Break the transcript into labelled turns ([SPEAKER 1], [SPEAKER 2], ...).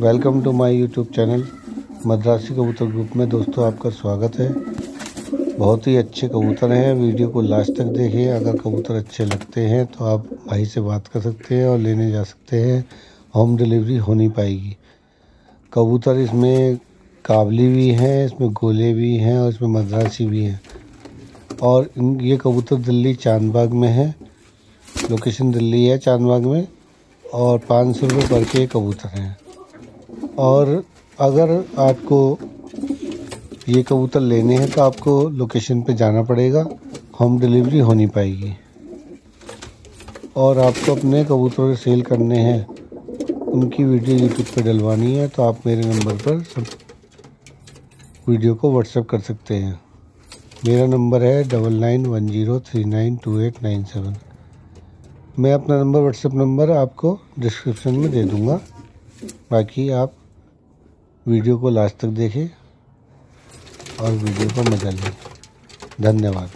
[SPEAKER 1] Welcome to my YouTube channel Madrasi Kabutar group में। दोस्तों, आपका स्वागत है। बहुत ही अच्छे कबूतर हैं। वीडियो को लास्ट तक देखिए। अगर कबूतर अच्छे लगते हैं तो आप भाई से बात कर सकते हैं और लेने जा सकते हैं। होम डिलीवरी हो नहीं पाएगी। कबूतर इसमें काबली भी हैं, इसमें गोले भी हैं और इसमें मद्रासी भी हैं। और ये कबूतर दिल्ली चांदबाग में है। लोकेशन दिल्ली है चांदबाग में। और पाँच सौ रुपये पर के कबूतर हैं। और अगर आपको ये कबूतर लेने हैं तो आपको लोकेशन पे जाना पड़ेगा। होम डिलीवरी हो नहीं पाएगी। और आपको अपने कबूतर सेल करने हैं। उनकी वीडियो यूट्यूब पे डलवानी है तो आप मेरे नंबर पर सब वीडियो को व्हाट्सएप कर सकते हैं। मेरा नंबर है double nine one zero three nine two eight nine seven. मैं अपना नंबर व्हाट्सएप नंबर आपको डिस्क्रिप्शन में दे दूँगा। बाकी आप वीडियो को लास्ट तक देखें और वीडियो को मज़ा लें। धन्यवाद।